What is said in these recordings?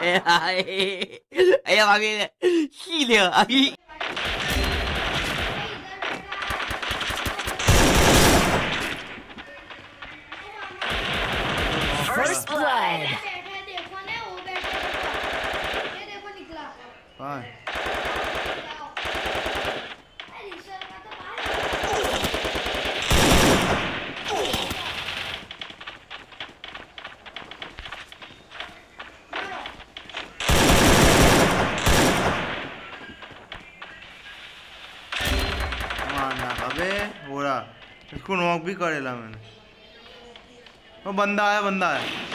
哎呀哎哎呀妈逼的，细灵啊！First blood. अबे रहा इसको नॉक भी करेला मैंने। वो बंदा है बंदा है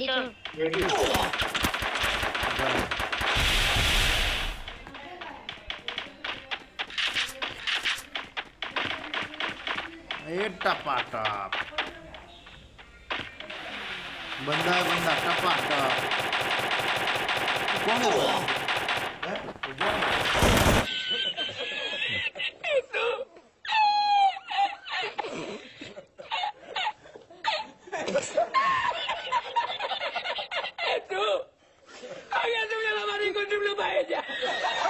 मेरी तो मेरी बंदा है बंदा टपा 哎呀哈哈